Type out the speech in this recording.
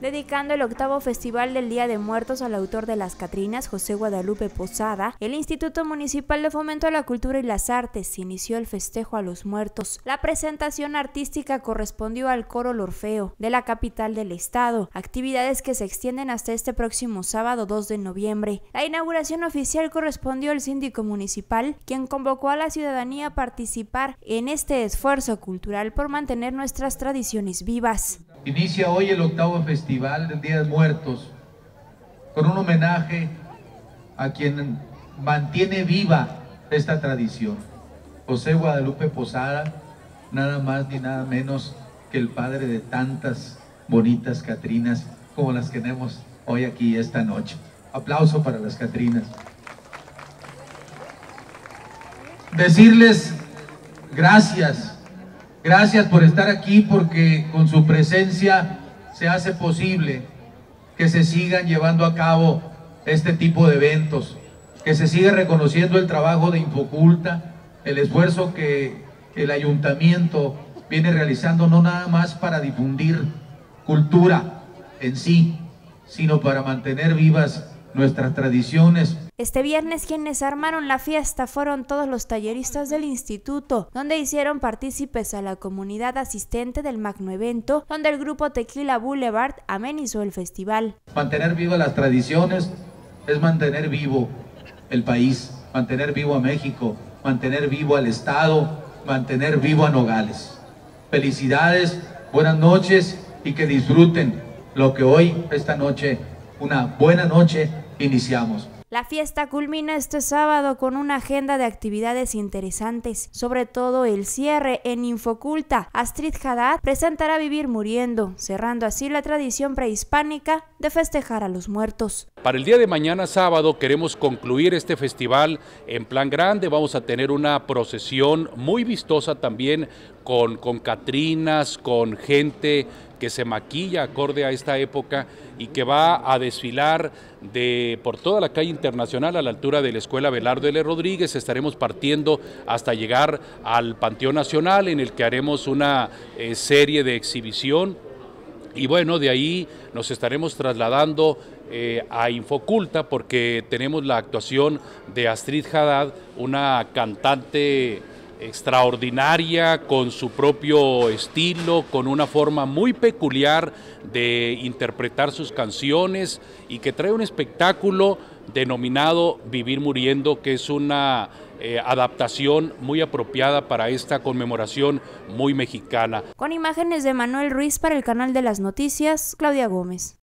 Dedicando el octavo Festival del Día de Muertos al autor de Las Catrinas, José Guadalupe Posada, el Instituto Municipal de Fomento a la Cultura y las Artes inició el festejo a los muertos. La presentación artística correspondió al coro Lorfeo de la capital del estado, actividades que se extienden hasta este próximo sábado 2 de noviembre. La inauguración oficial correspondió al síndico municipal, quien convocó a la ciudadanía a participar en este esfuerzo cultural por mantener nuestras tradiciones vivas. Inicia hoy el octavo Festival del Día de Muertos con un homenaje a quien mantiene viva esta tradición. José Guadalupe Posada, nada más ni nada menos que el padre de tantas bonitas Catrinas como las que tenemos hoy aquí esta noche. Aplauso para las Catrinas. Decirles gracias Gracias por estar aquí porque con su presencia se hace posible que se sigan llevando a cabo este tipo de eventos, que se siga reconociendo el trabajo de Infoculta, el esfuerzo que el ayuntamiento viene realizando no nada más para difundir cultura en sí, sino para mantener vivas nuestras tradiciones. Este viernes quienes armaron la fiesta fueron todos los talleristas del instituto, donde hicieron partícipes a la comunidad asistente del magno evento, donde el grupo Tequila Boulevard amenizó el festival. Mantener vivas las tradiciones es mantener vivo el país, mantener vivo a México, mantener vivo al Estado, mantener vivo a Nogales. Felicidades, buenas noches y que disfruten lo que hoy, esta noche, una buena noche, iniciamos. La fiesta culmina este sábado con una agenda de actividades interesantes, sobre todo el cierre en Infoculta. Astrid Haddad presentará Vivir Muriendo, cerrando así la tradición prehispánica de festejar a los muertos. Para el día de mañana sábado queremos concluir este festival en plan grande, vamos a tener una procesión muy vistosa también con, con Catrinas, con gente que se maquilla acorde a esta época y que va a desfilar de, por toda la calle internacional a la altura de la Escuela Belardo L. Rodríguez. Estaremos partiendo hasta llegar al Panteón Nacional en el que haremos una eh, serie de exhibición y bueno, de ahí nos estaremos trasladando eh, a Infoculta porque tenemos la actuación de Astrid Haddad, una cantante extraordinaria, con su propio estilo, con una forma muy peculiar de interpretar sus canciones y que trae un espectáculo denominado Vivir Muriendo, que es una eh, adaptación muy apropiada para esta conmemoración muy mexicana. Con imágenes de Manuel Ruiz para el canal de las noticias, Claudia Gómez.